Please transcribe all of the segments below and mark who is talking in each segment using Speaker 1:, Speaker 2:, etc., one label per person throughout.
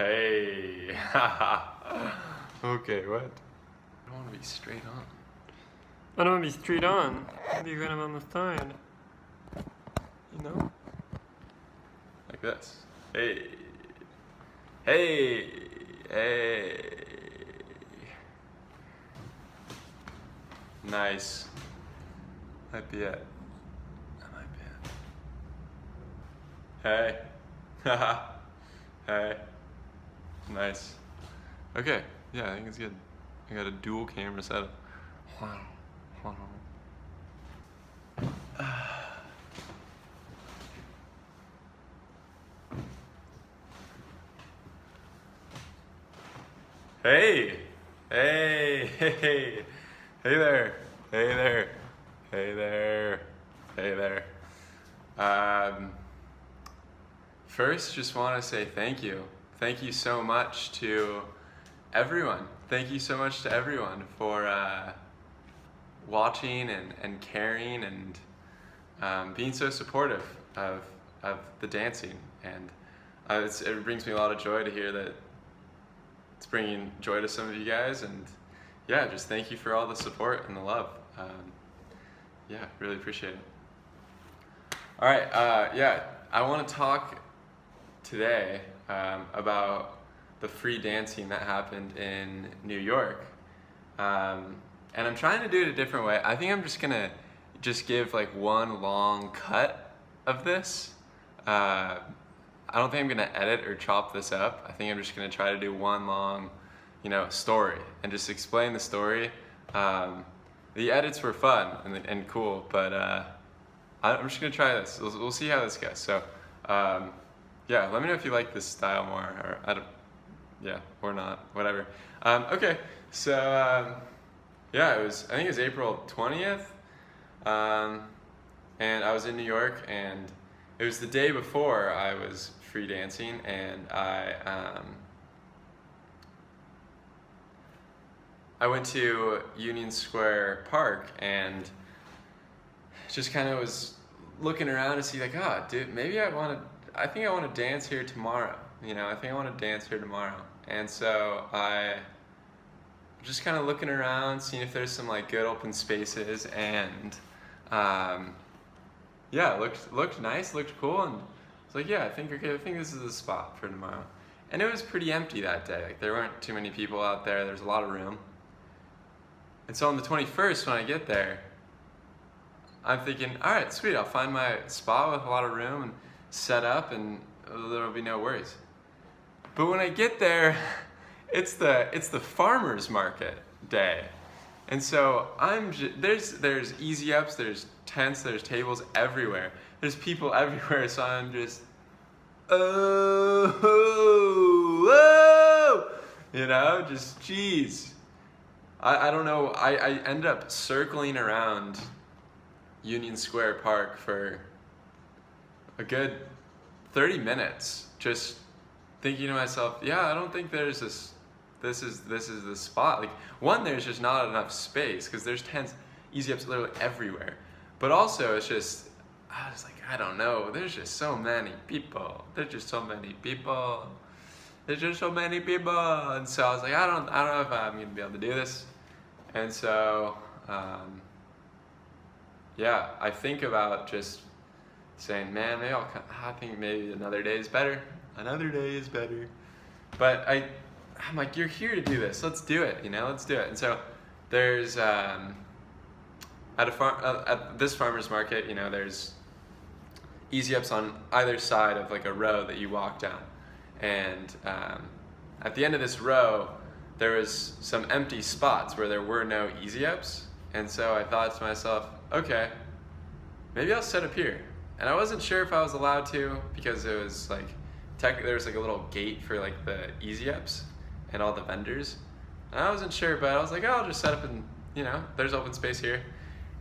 Speaker 1: Hey. okay, what? I don't want to be straight on.
Speaker 2: I don't want to be straight on. Be kind of on the side. You know?
Speaker 1: Like this. Hey. Hey. Hey. Nice. Might be it. That might be it. Hey. Haha. hey. Nice. Okay. Yeah, I think it's good. I got a dual camera setup. Wow. Wow. Hey, hey, hey, hey there, hey there, hey there, hey there. Um, first, just want to say thank you. Thank you so much to everyone. Thank you so much to everyone for uh, watching and, and caring and um, being so supportive of, of the dancing. And uh, it brings me a lot of joy to hear that it's bringing joy to some of you guys and yeah just thank you for all the support and the love um, yeah really appreciate it all right uh, yeah i want to talk today um, about the free dancing that happened in new york um, and i'm trying to do it a different way i think i'm just gonna just give like one long cut of this uh, I don't think I'm gonna edit or chop this up. I think I'm just gonna try to do one long, you know, story and just explain the story. Um, the edits were fun and, and cool, but uh, I'm just gonna try this. We'll, we'll see how this goes. So, um, yeah, let me know if you like this style more, or I don't, yeah, or not, whatever. Um, okay, so um, yeah, it was. I think it was April 20th, um, and I was in New York, and it was the day before I was free dancing, and I um, I went to Union Square Park and just kind of was looking around to see like, oh, dude, maybe I want to. I think I want to dance here tomorrow. You know, I think I want to dance here tomorrow. And so I just kind of looking around, seeing if there's some like good open spaces, and um, yeah, looked looked nice, looked cool, and was like, yeah, I think okay, I think this is the spot for tomorrow. And it was pretty empty that day. Like there weren't too many people out there. There's a lot of room. And so on the 21st, when I get there, I'm thinking, all right, sweet, I'll find my spot with a lot of room and set up, and there'll be no worries. But when I get there, it's the it's the farmers market day, and so I'm there's there's easy ups, there's tents, there's tables everywhere. There's people everywhere, so I'm just, oh, oh, you know, just geez. I, I don't know, I, I end up circling around Union Square Park for a good 30 minutes, just thinking to myself, yeah, I don't think there's this, this is, this is the spot. Like, one, there's just not enough space, because there's tents, easy ups literally everywhere. But also, it's just, I was like, I don't know. There's just so many people. There's just so many people. There's just so many people. And so I was like, I don't, I don't know if I'm gonna be able to do this. And so, um, yeah, I think about just saying, man, maybe I'll, I think maybe another day is better. Another day is better. But I, I'm like, you're here to do this. Let's do it. You know, let's do it. And so there's um, at a farm uh, at this farmers market, you know, there's easy ups on either side of like a row that you walk down. And um, at the end of this row, there was some empty spots where there were no easy ups. And so I thought to myself, okay, maybe I'll set up here. And I wasn't sure if I was allowed to because it was like, tech, there was like a little gate for like the easy ups and all the vendors. And I wasn't sure, but I was like, oh, I'll just set up and, you know, there's open space here.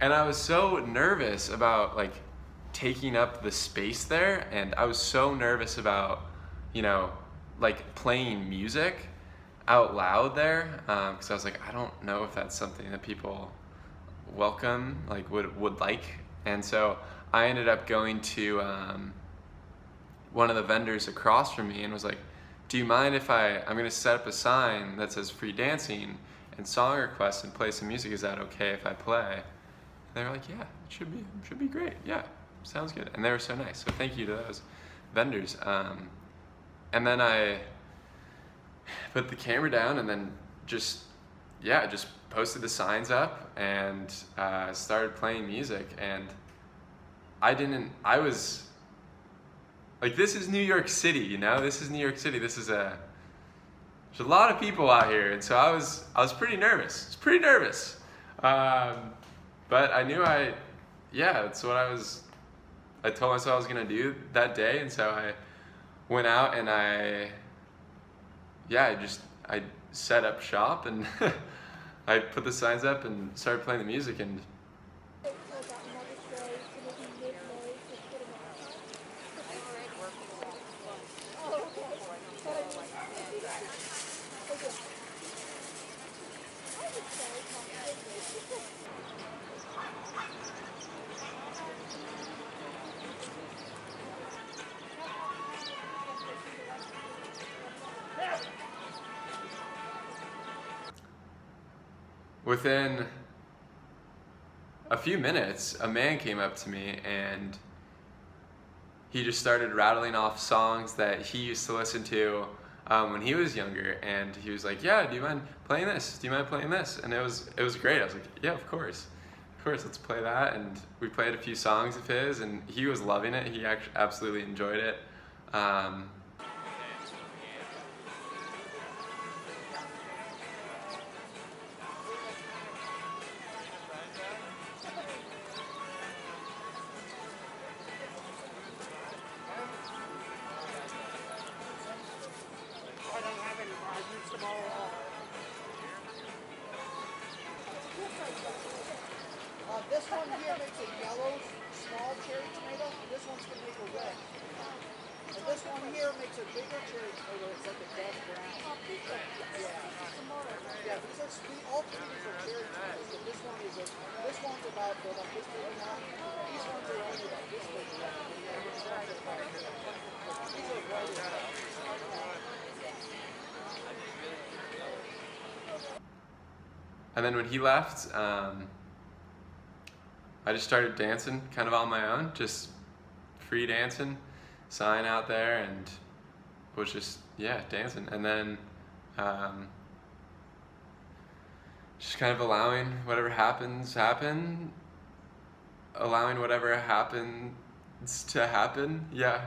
Speaker 1: And I was so nervous about like taking up the space there and I was so nervous about, you know, like playing music out loud there because um, I was like, I don't know if that's something that people welcome, like would would like. And so I ended up going to um, one of the vendors across from me and was like, do you mind if I, I'm gonna set up a sign that says free dancing and song requests and play some music. Is that okay if I play? And they were like, yeah, it should be, should be great. Yeah, sounds good. And they were so nice. So thank you to those vendors. Um, and then I put the camera down and then just, yeah, just posted the signs up and uh, started playing music. And I didn't, I was, like, this is New York City, you know? This is New York City. This is a, there's a lot of people out here. And so I was, I was pretty nervous. I was pretty nervous. Um, but I knew I, yeah, that's what I was, I told myself I was gonna do that day. And so I went out and I, yeah, I just, I set up shop and I put the signs up and started playing the music and within a few minutes, a man came up to me and he just started rattling off songs that he used to listen to um, when he was younger. And he was like, "Yeah, do you mind playing this? Do you mind playing this?" And it was it was great. I was like, "Yeah, of course, of course, let's play that." And we played a few songs of his, and he was loving it. He actually absolutely enjoyed it. Um,
Speaker 3: this one here makes a yellow, small cherry tomato. And this one's gonna make a red. And this one here makes a bigger cherry tomato. It's like a dark brown. Yeah. Yeah, these are sweet. All three of these are cherry tomatoes. But this one is a, this one's about about this big now. These ones are only about this big now. These are about These are right
Speaker 1: And then when he left, um, I just started dancing kind of on my own, just free dancing, sign out there, and was just, yeah, dancing. And then um, just kind of allowing whatever happens, happen, allowing whatever happens to happen. Yeah.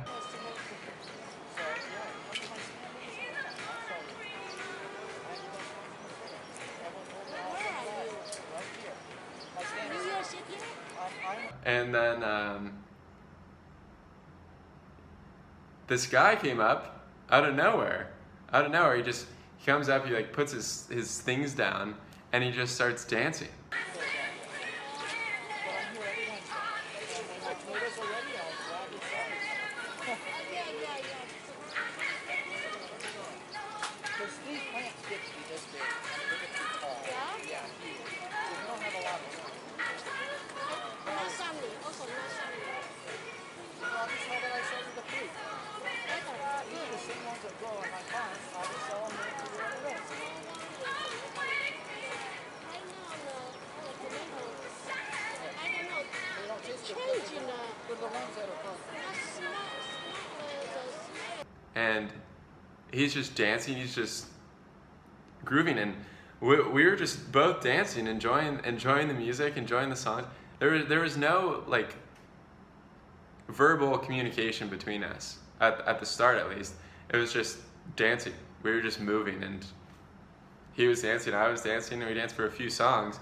Speaker 1: And then um, this guy came up out of nowhere. Out of nowhere, he just comes up, he like puts his, his things down, and he just starts dancing. And he's just dancing, he's just grooving, and we, we were just both dancing, enjoying enjoying the music, enjoying the song. There was, there was no like verbal communication between us at, at the start at least. It was just dancing. We were just moving and he was dancing, I was dancing, and we danced for a few songs.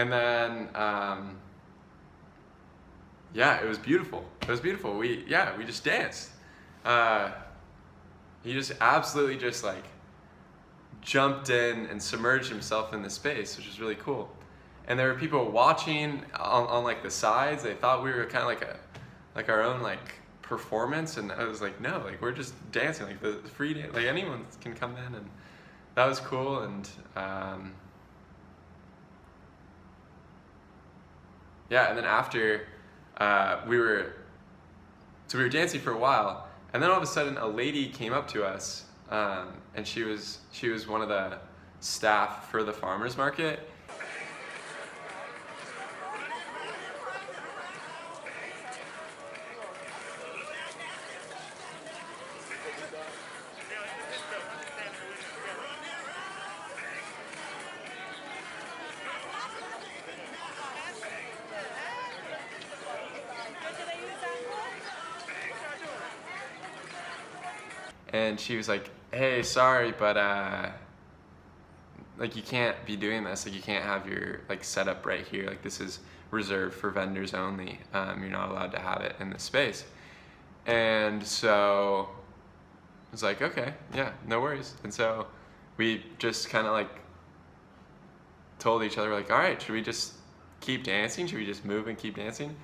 Speaker 1: And then, um, yeah, it was beautiful. It was beautiful. We, yeah, we just danced. Uh, he just absolutely just like jumped in and submerged himself in the space, which was really cool. And there were people watching on, on like the sides. They thought we were kind of like a, like our own like performance and I was like no like we're just dancing like the free dance like anyone can come in and that was cool and um, yeah and then after uh, we were so we were dancing for a while and then all of a sudden a lady came up to us um, and she was she was one of the staff for the farmers market and she was like, "Hey, sorry, but uh, like you can't be doing this. Like you can't have your like setup right here. Like this is reserved for vendors only. Um, you're not allowed to have it in this space." And so I was like, "Okay, yeah, no worries." And so we just kind of like told each other like, "All right, should we just keep dancing? Should we just move and keep dancing?"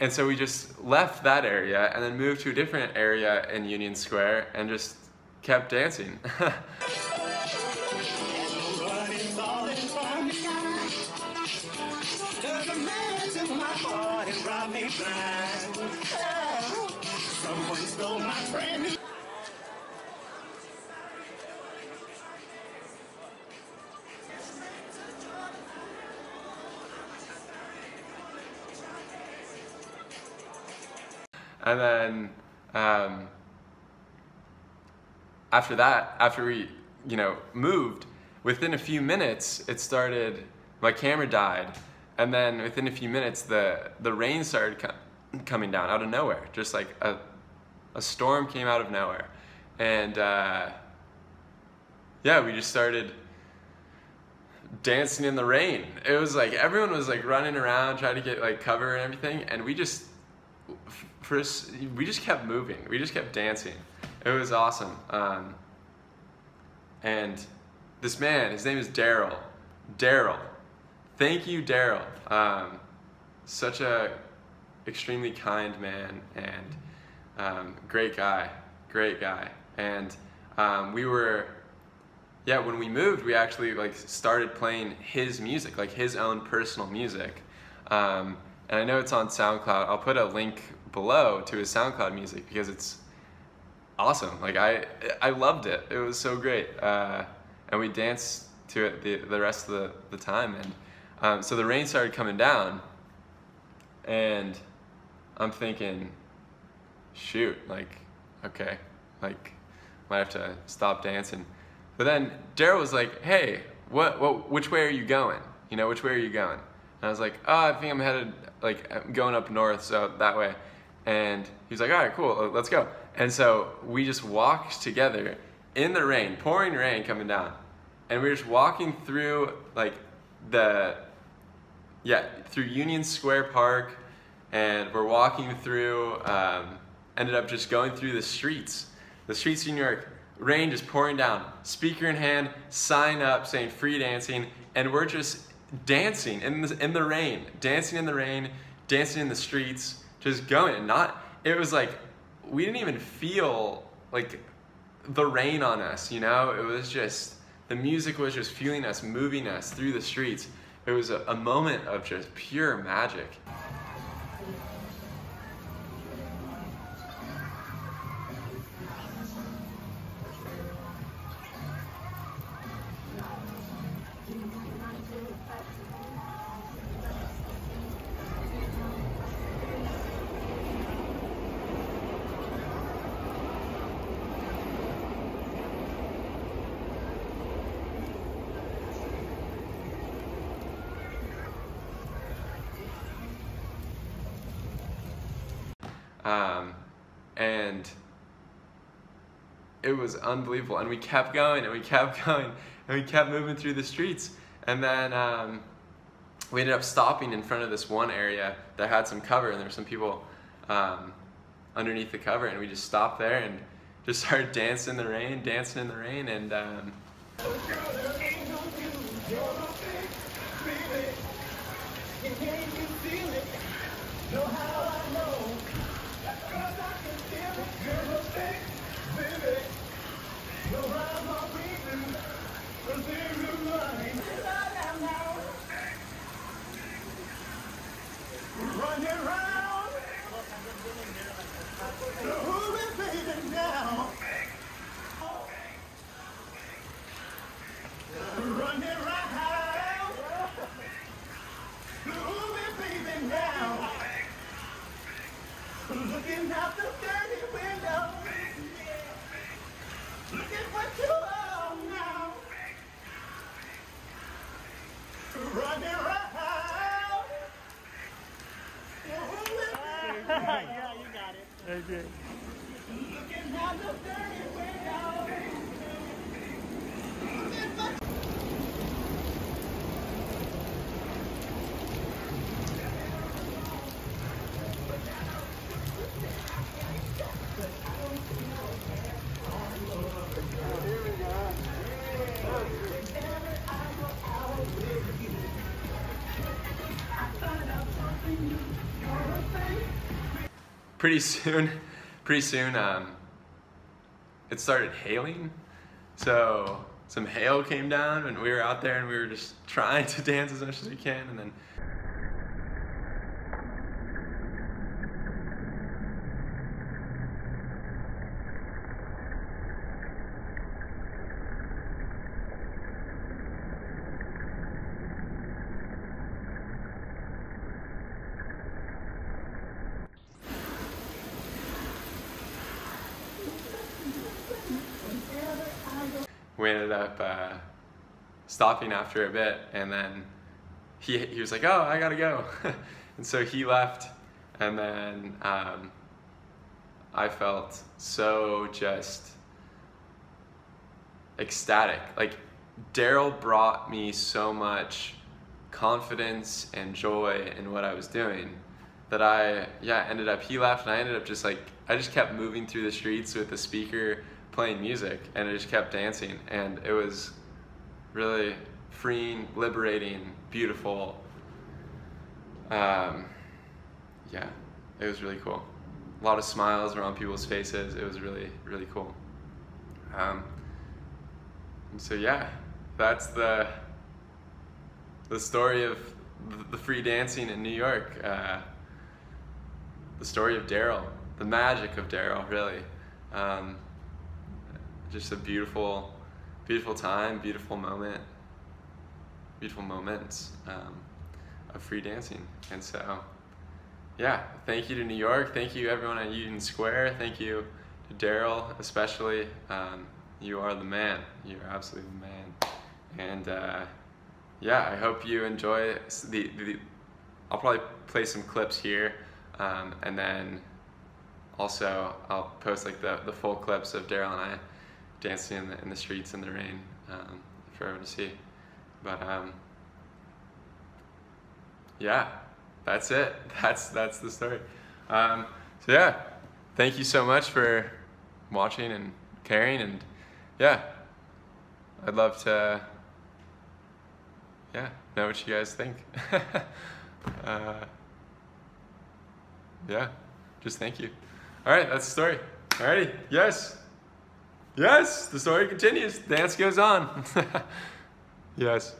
Speaker 1: And so we just left that area and then moved to a different area in Union Square and just kept dancing. and then um, after that, after we, you know, moved, within a few minutes, it started, my camera died. And then within a few minutes, the, the rain started co- coming down out of nowhere. Just like a, a storm came out of nowhere. And uh, yeah, we just started dancing in the rain. It was like everyone was like running around trying to get like cover and everything. And we just, we just kept moving. We just kept dancing. It was awesome. Um, and this man, his name is Darrell. Darrell. Thank you, Darrell. Um, such a extremely kind man and um, great guy. Great guy. And um, we were, yeah, when we moved, we actually like started playing his music, like his own personal music. Um, and I know it's on SoundCloud. I'll put a link below to his SoundCloud music because it's awesome. Like I, I loved it. It was so great. Uh, and we danced to it the, the rest of the, the time. And um, so the rain started coming down, and I'm thinking, shoot, like, okay, like, might have to stop dancing. But then Darrell was like, hey, what, what, which way are you going? You know, which way are you going? And I was like, oh, I think I'm headed, like, I'm going up north, so that way. And he was like, all right, cool, let's go. And so we just walked together in the rain, pouring rain coming down. And we were just walking through, like, the, yeah, through Union Square Park. And we're walking through, um, ended up just going through the streets, the streets of New York, rain just pouring down, speaker in hand, sign up saying free dancing. And we're just dancing in the, in the rain, dancing in the rain, dancing in the streets, just going. And not, it was like, we didn't even feel like the rain on us, you know? It was just, the music was just fueling us, moving us through the streets. It was a, a moment of just pure magic. And it was unbelievable. And we kept going and we kept going and we kept moving through the streets. And then um, we ended up stopping in front of this one area that had some cover and there were some people um, underneath the cover. And we just stopped there and just started dancing in the rain, dancing in the rain. And um,
Speaker 4: Running around, moving baby now. Running around, moving baby now. Looking out the dirty window. Look at what you are now. Running around.
Speaker 5: yeah, you got it.
Speaker 2: Okay.
Speaker 4: Looking out the dirty window.
Speaker 1: Pretty soon, pretty soon, um, it started hailing. So some hail came down, and we were out there, and we were just trying to dance as much as we can, and then. We ended up uh, stopping after a bit, and then he he was like, "Oh, I gotta go," and so he left, and then um, I felt so just ecstatic. Like Darrell brought me so much confidence and joy in what I was doing that I yeah ended up he left and I ended up just like I just kept moving through the streets with the speaker playing music and I just kept dancing and it was really freeing, liberating, beautiful. Um, yeah, it was really cool. A lot of smiles around people's faces. It was really really cool. Um, so yeah, that's the the story of the free dancing in New York. Uh, the story of Darrell, the magic of Darrell, really. Um, just a beautiful, beautiful time, beautiful moment, beautiful moments um, of free dancing. And so, yeah, thank you to New York. Thank you everyone at Union Square. Thank you to Darrell, especially. Um, you are the man. You're absolutely the man. And uh, yeah, I hope you enjoy the, the. I'll probably play some clips here, um, and then also I'll post like the, the full clips of Darrell and I dancing in the, in the streets in the rain um, for everyone to see. But um, yeah, that's it. That's that's the story. Um, so yeah, thank you so much for watching and caring, and yeah, I'd love to yeah know what you guys think. uh, yeah, just thank you. All right, that's the story. Alrighty, yes. Yes, the story continues. Dance goes on. yes.